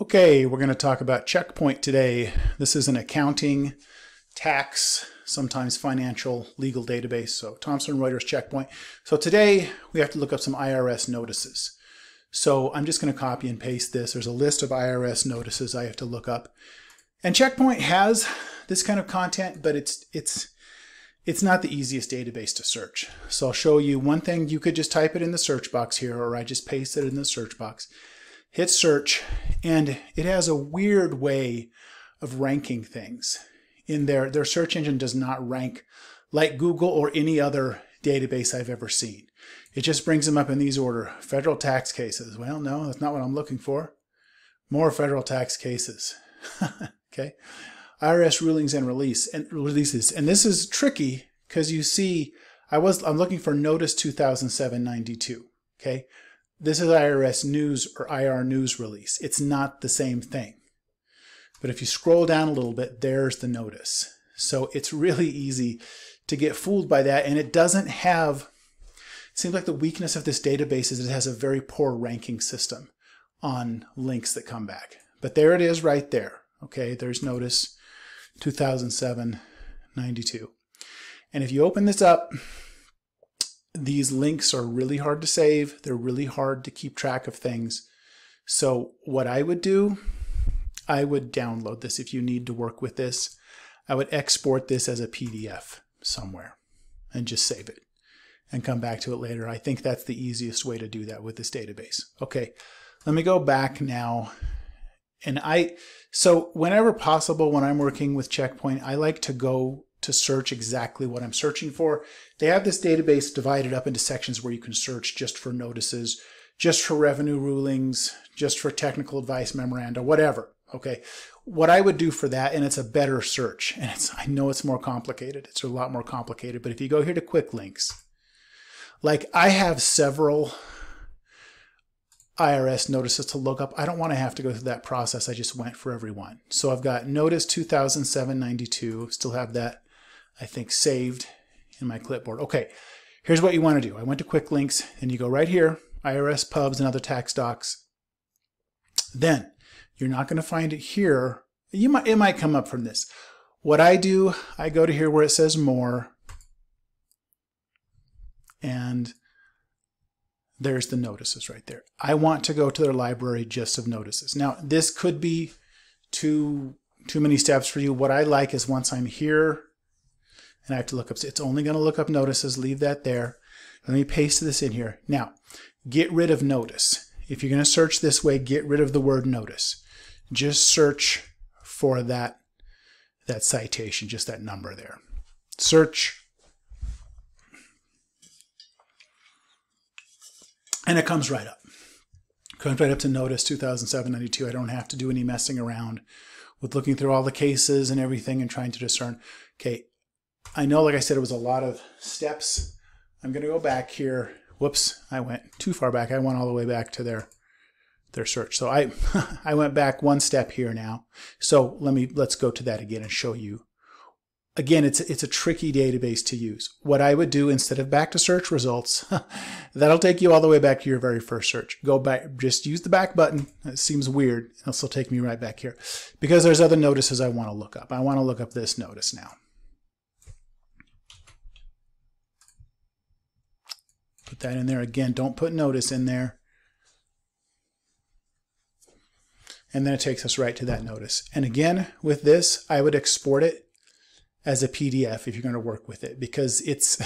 Okay, we're going to talk about Checkpoint today. This is an accounting, tax, sometimes financial, legal database. So Thomson Reuters Checkpoint. So today we have to look up some IRS notices. So I'm just going to copy and paste this. There's a list of IRS notices I have to look up. And Checkpoint has this kind of content, but it's it's it's not the easiest database to search. So I'll show you one thing. You could just type it in the search box here, or I just paste it in the search box hit search, and it has a weird way of ranking things. In there, their search engine does not rank like Google or any other database I've ever seen. It just brings them up in these order. Federal tax cases. Well, no, that's not what I'm looking for. More federal tax cases. okay. IRS rulings and release and releases. And this is tricky because you see, I was I'm looking for notice 2007-92. Okay. This is IRS news or IR news release. It's not the same thing. But if you scroll down a little bit, there's the notice. So it's really easy to get fooled by that. And it doesn't have, it seems like the weakness of this database is it has a very poor ranking system on links that come back. But there it is right there. Okay, there's notice 2007 92. And if you open this up, these links are really hard to save. They're really hard to keep track of things. So what I would do, I would download this if you need to work with this. I would export this as a PDF somewhere and just save it and come back to it later. I think that's the easiest way to do that with this database. Okay, let me go back now. And I, so whenever possible, when I'm working with Checkpoint, I like to go to search exactly what I'm searching for. They have this database divided up into sections where you can search just for notices, just for revenue rulings, just for technical advice memoranda, whatever. Okay. What I would do for that, and it's a better search, and it's I know it's more complicated. It's a lot more complicated, but if you go here to quick links, like I have several IRS notices to look up. I don't want to have to go through that process. I just went for every one. So I've got notice 2007-92, still have that I think, saved in my clipboard. Okay, here's what you want to do. I went to quick links, and you go right here, IRS pubs and other tax docs. Then you're not going to find it here. You might it might come up from this. What I do, I go to here where it says more, and there's the notices right there. I want to go to their library just of notices. Now, this could be too too many steps for you. What I like is once I'm here and I have to look up. It's only going to look up notices. Leave that there. Let me paste this in here. Now, get rid of notice. If you're going to search this way, get rid of the word notice. Just search for that, that citation, just that number there. Search. And it comes right up. Comes right up to notice 2007-92. I don't have to do any messing around with looking through all the cases and everything and trying to discern, okay, I know, like I said, it was a lot of steps. I'm going to go back here. Whoops, I went too far back. I went all the way back to their their search. So I I went back one step here now. So let me let's go to that again and show you. Again, it's it's a tricky database to use. What I would do instead of back to search results, that'll take you all the way back to your very first search. Go back, just use the back button. It seems weird. It'll still take me right back here because there's other notices I want to look up. I want to look up this notice now. That in there again. Don't put notice in there. And then it takes us right to that notice. And again, with this, I would export it as a PDF if you're going to work with it because it's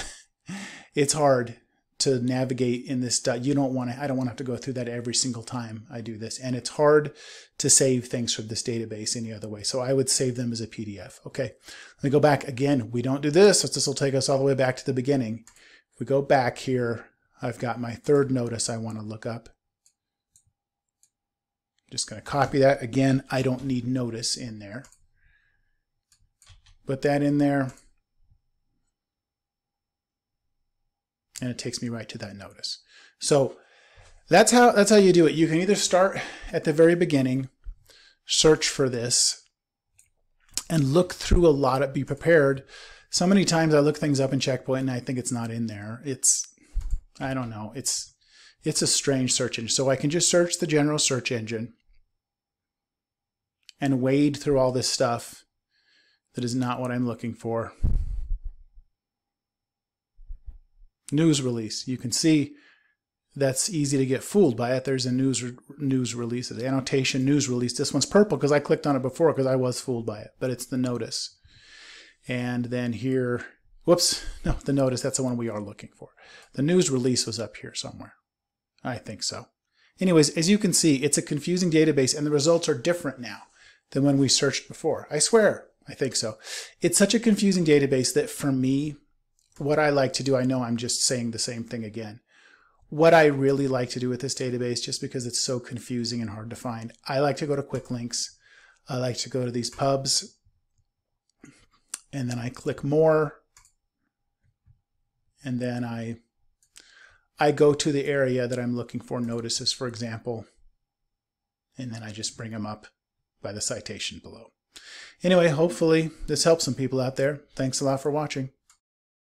it's hard to navigate in this you don't want to I don't want to have to go through that every single time I do this and it's hard to save things from this database any other way so I would save them as a PDF okay let me go back again we don't do this so this will take us all the way back to the beginning if we go back here I've got my third notice I want to look up. Just going to copy that. Again, I don't need notice in there. Put that in there. And it takes me right to that notice. So that's how that's how you do it. You can either start at the very beginning, search for this, and look through a lot of be prepared. So many times I look things up in Checkpoint and I think it's not in there. It's I don't know. It's it's a strange search engine. So I can just search the general search engine. and wade through all this stuff that is not what I'm looking for. News release. You can see that's easy to get fooled by it. There's a news re news release, the annotation news release. This one's purple because I clicked on it before because I was fooled by it, but it's the notice. And then here, whoops, no, the notice, that's the one we are looking for. The news release was up here somewhere. I think so. Anyways, as you can see, it's a confusing database and the results are different now than when we searched before. I swear, I think so. It's such a confusing database that for me, what I like to do, I know I'm just saying the same thing again. What I really like to do with this database, just because it's so confusing and hard to find, I like to go to quick links. I like to go to these pubs and then I click more and then I I go to the area that I'm looking for notices, for example, and then I just bring them up by the citation below. Anyway, hopefully this helps some people out there. Thanks a lot for watching.